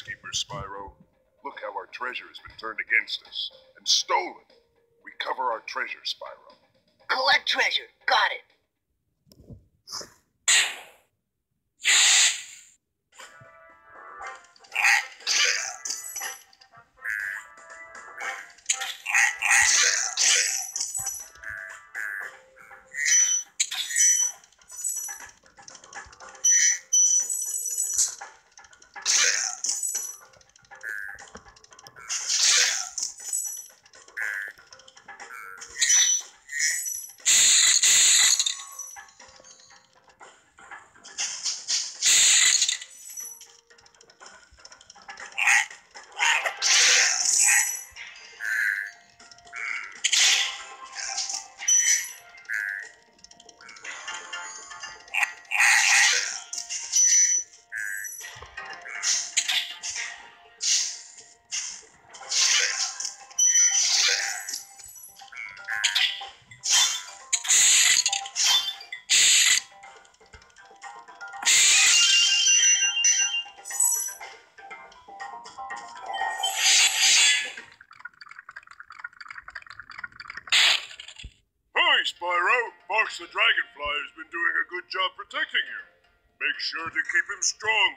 peacekeepers, Spyro. Look how our treasure has been turned against us and stolen. We cover our treasure, Spyro. Collect treasure. Got it. Job protecting you. Make sure to keep him strong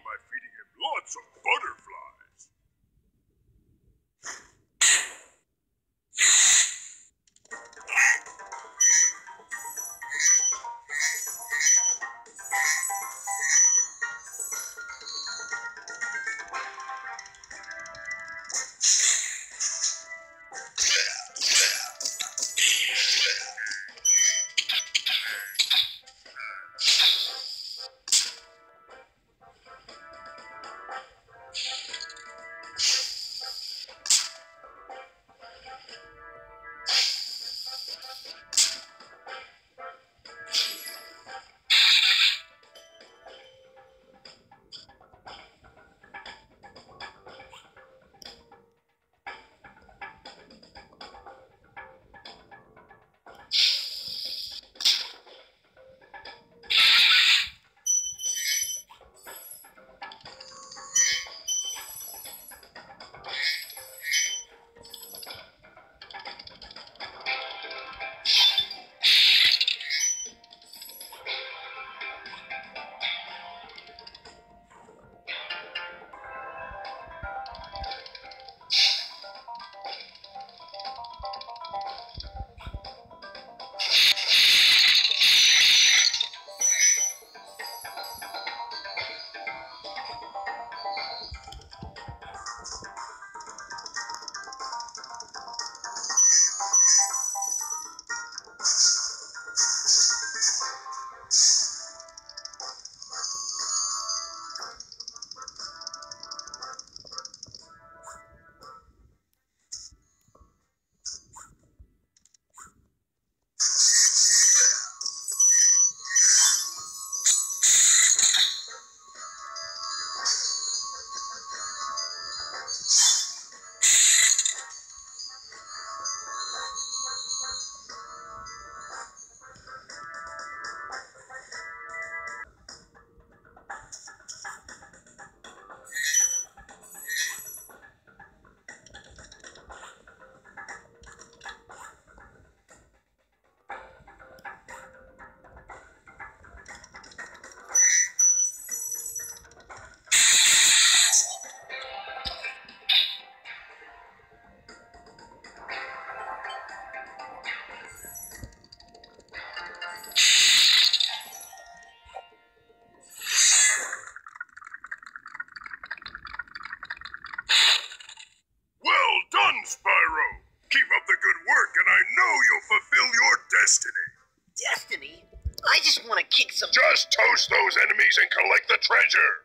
those enemies and collect the treasure.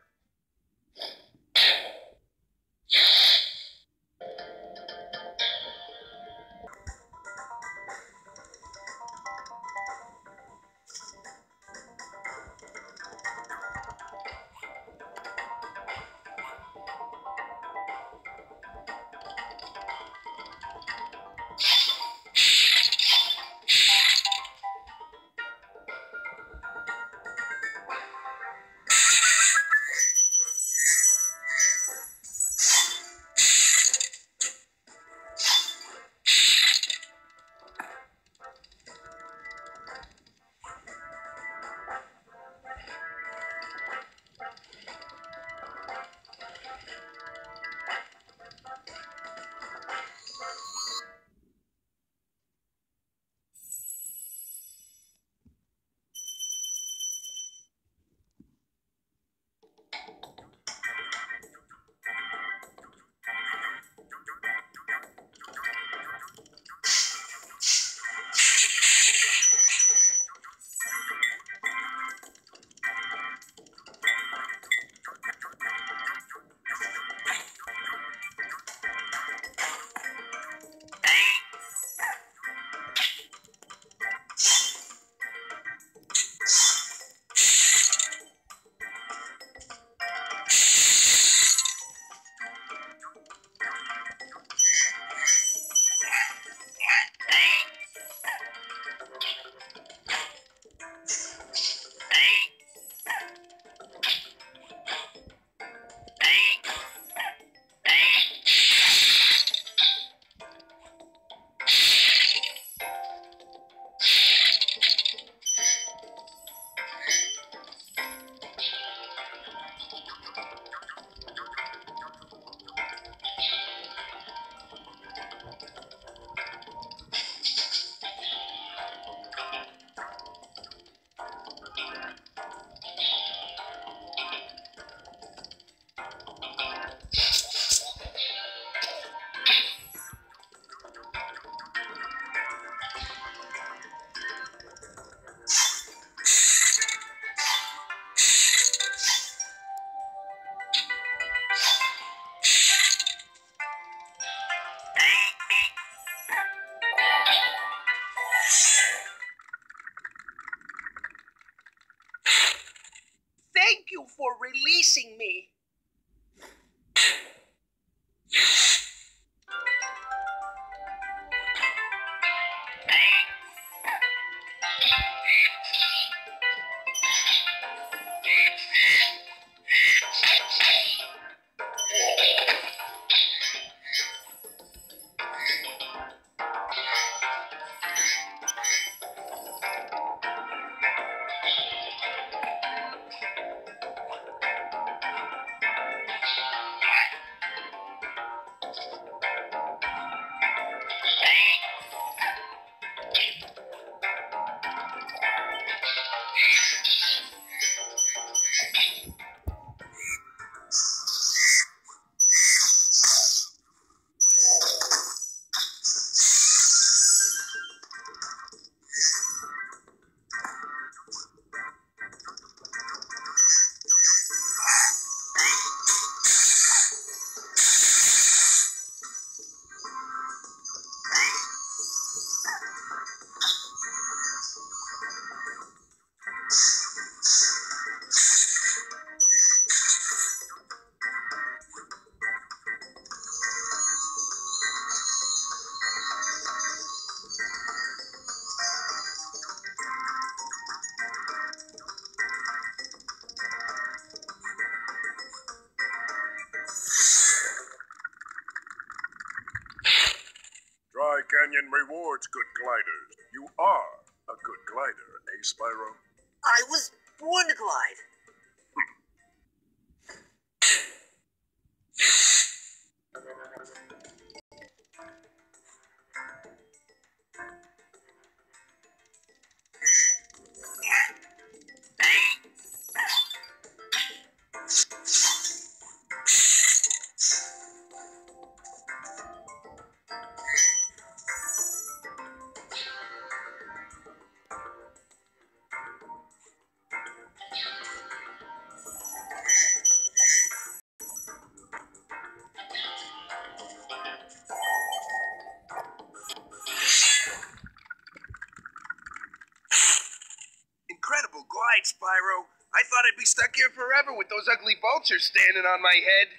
Spyro. I thought I'd be stuck here forever with those ugly vultures standing on my head.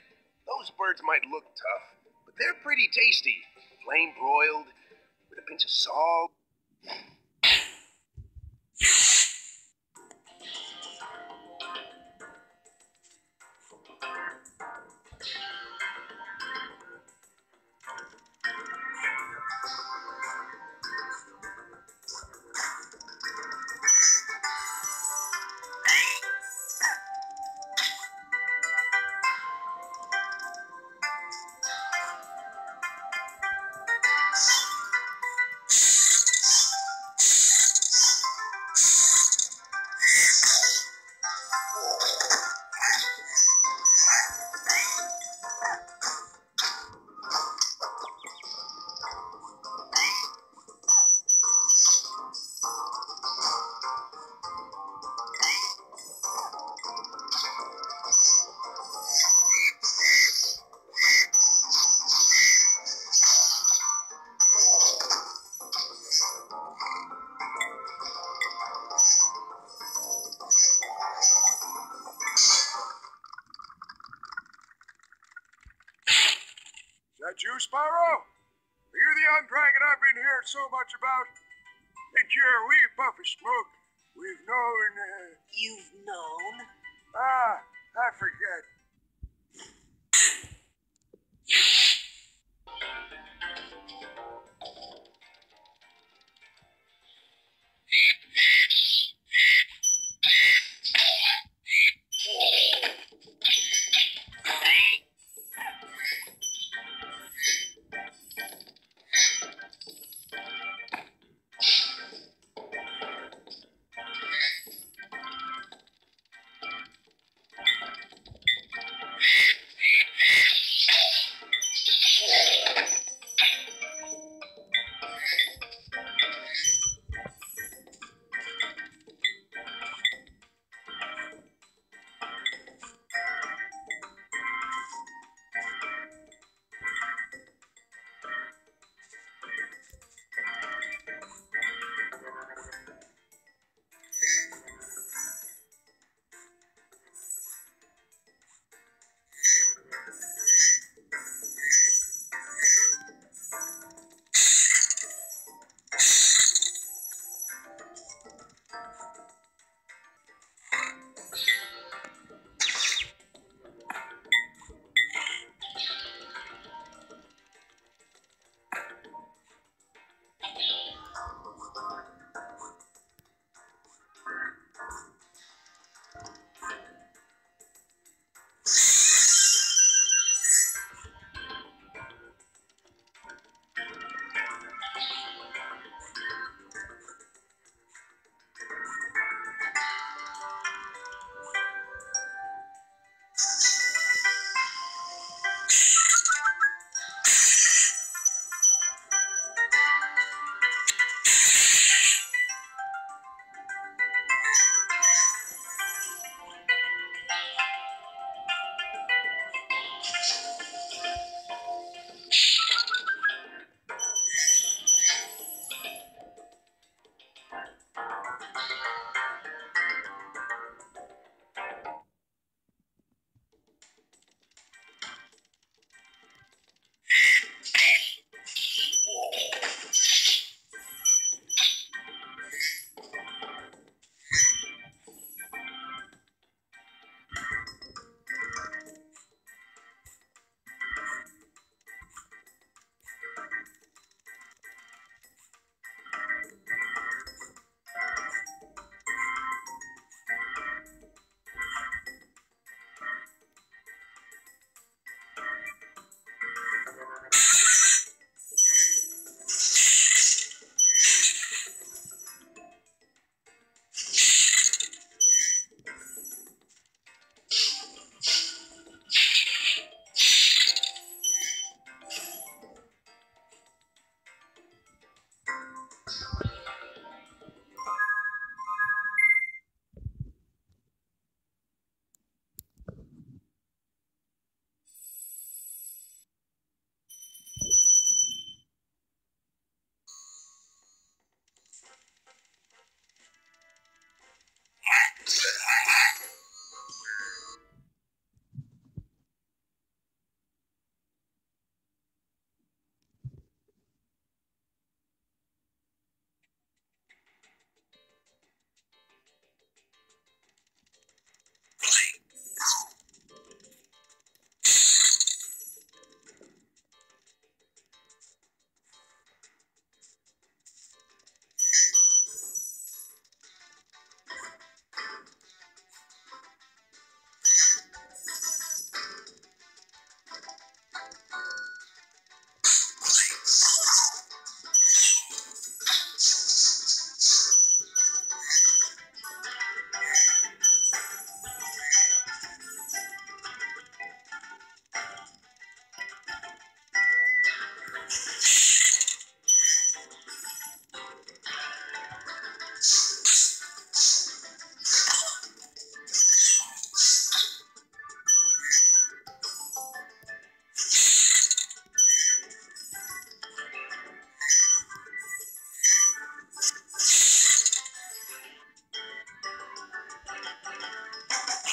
Those birds might look tough, but they're pretty tasty. Flame broiled, with a pinch of salt. So much about?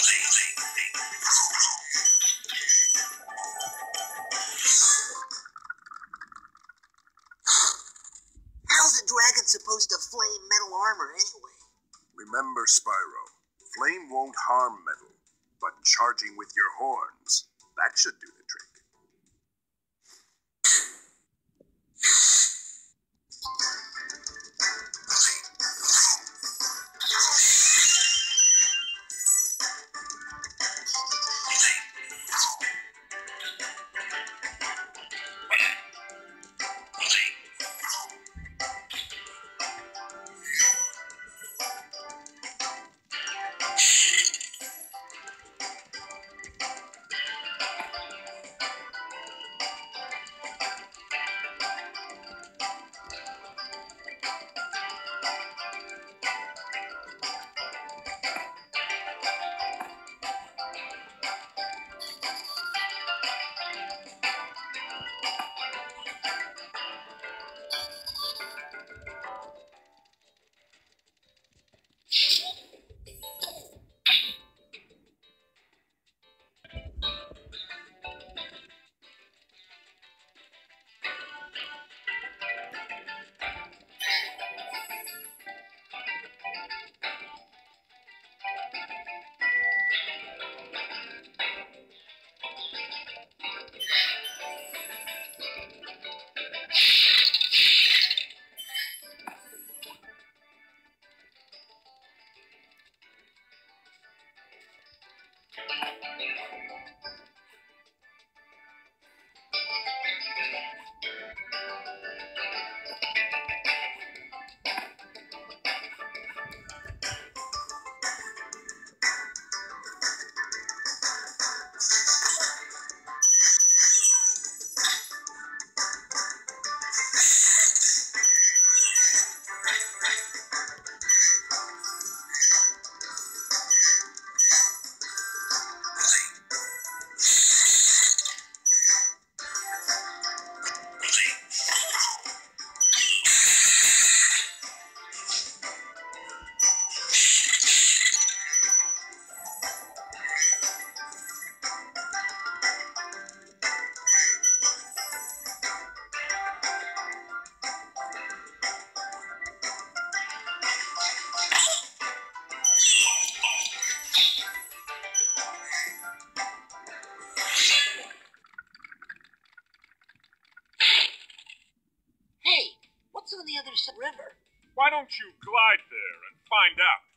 How's a dragon supposed to flame metal armor anyway? Remember, Spyro, flame won't harm metal, but charging with your horns, that should do Why don't you glide there and find out?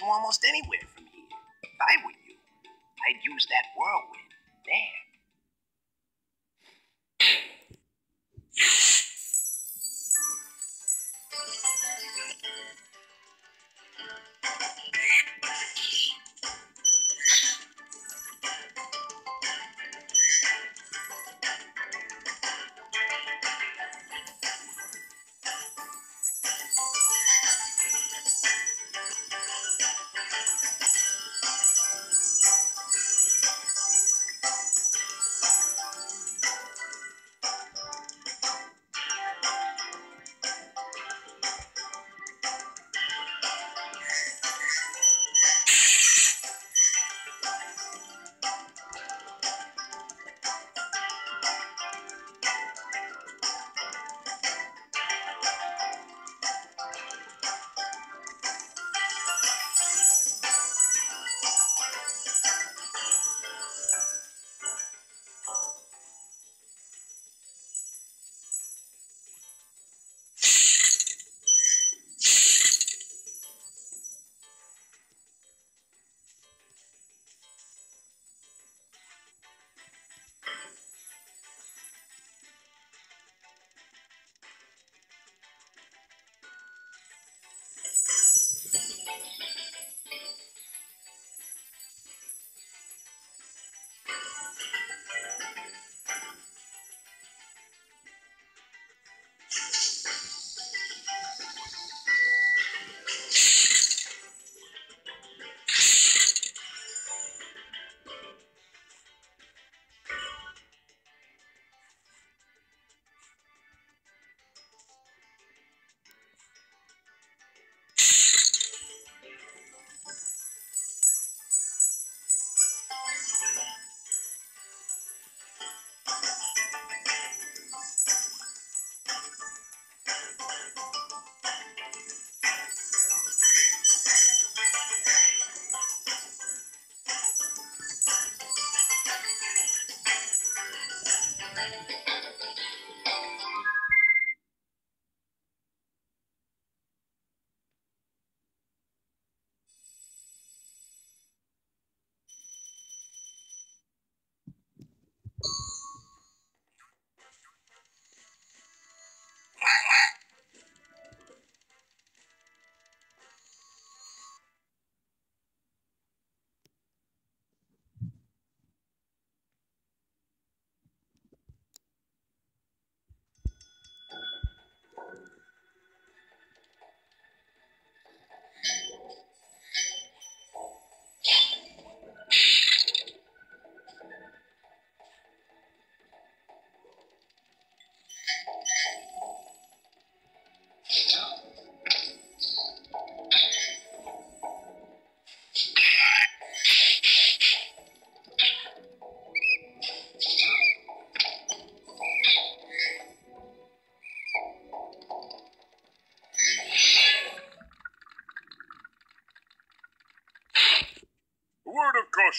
can almost anywhere.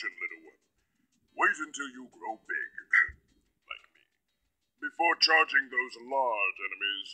caution, little one. Wait until you grow big, like me, before charging those large enemies.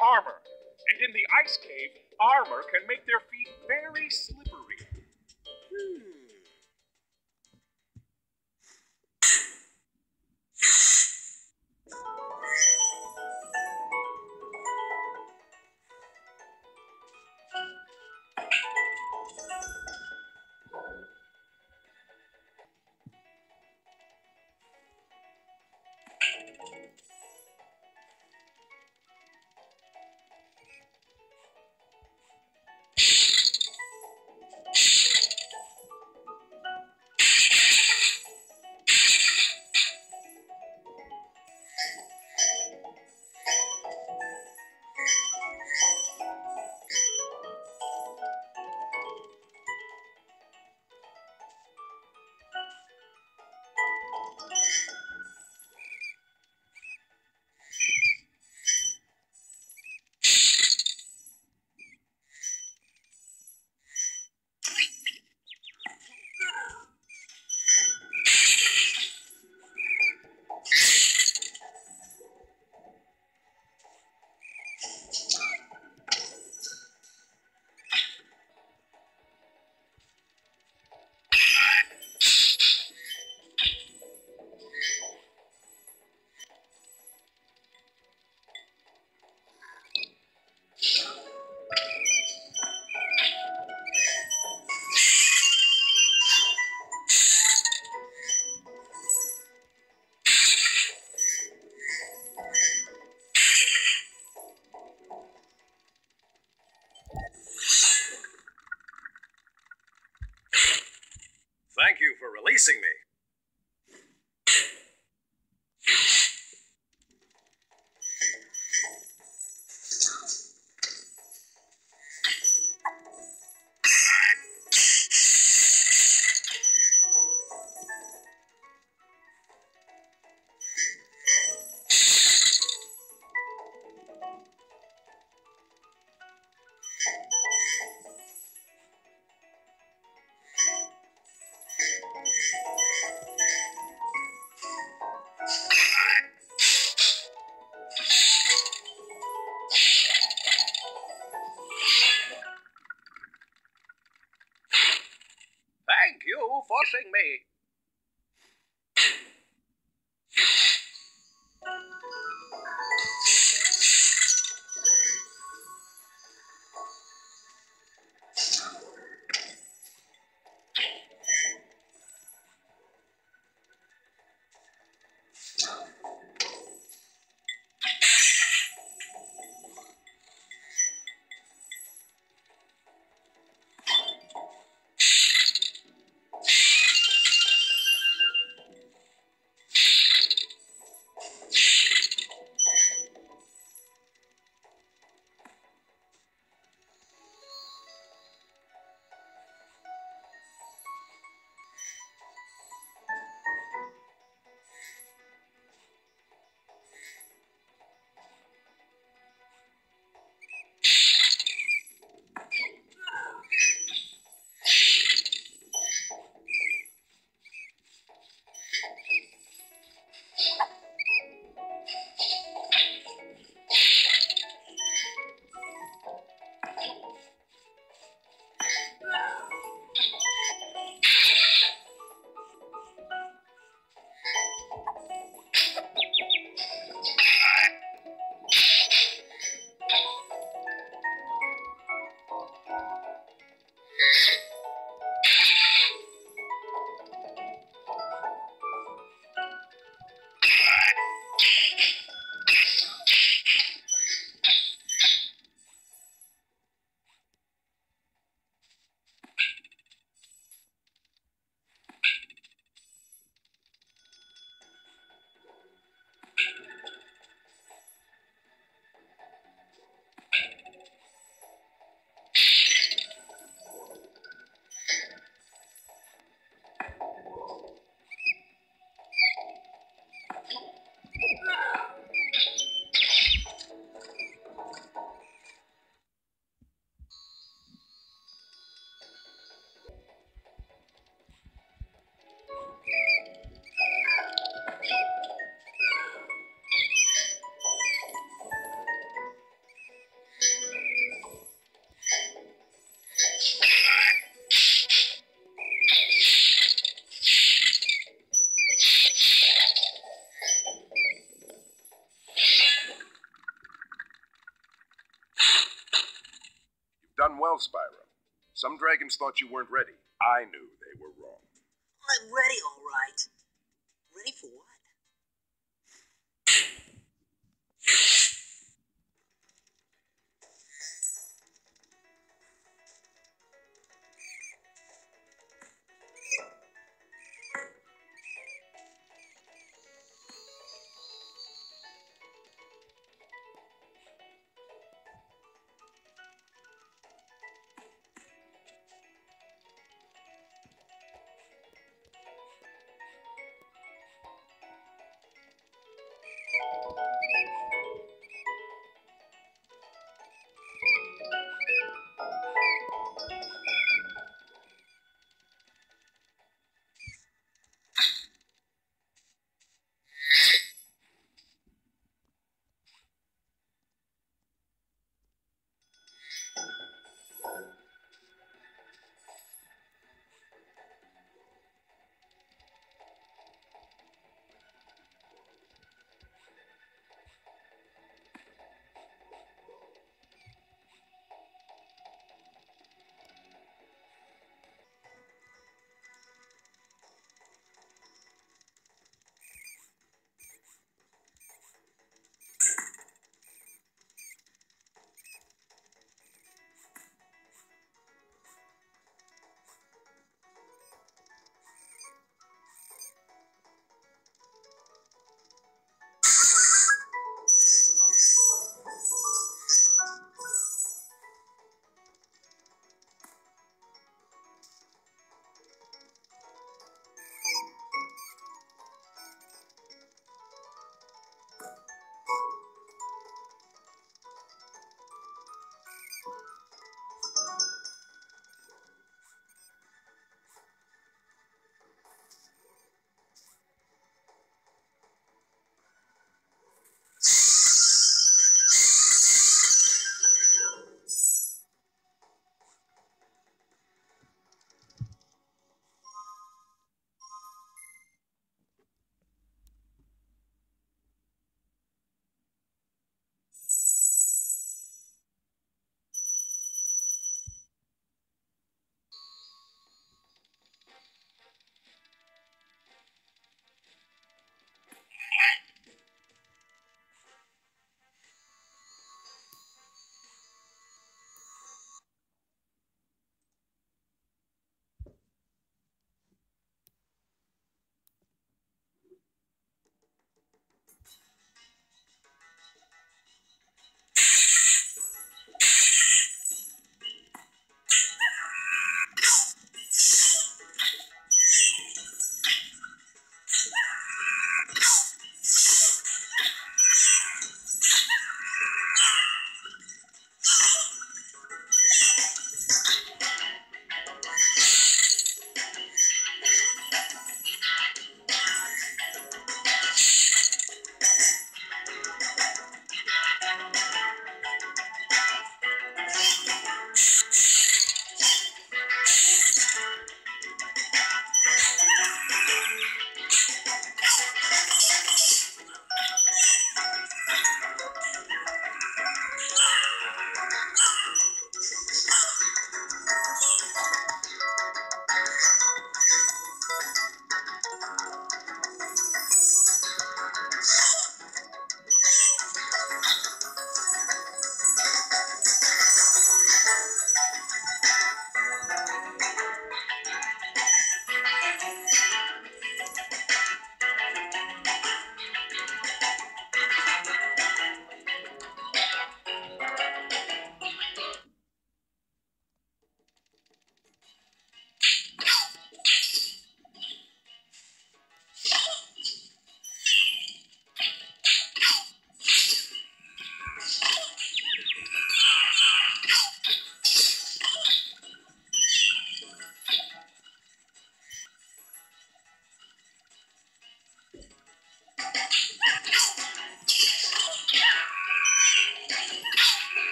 Armor. And in the ice cave, armor can make their Thank you for releasing me. Some dragons thought you weren't ready. I knew they were wrong. I'm ready,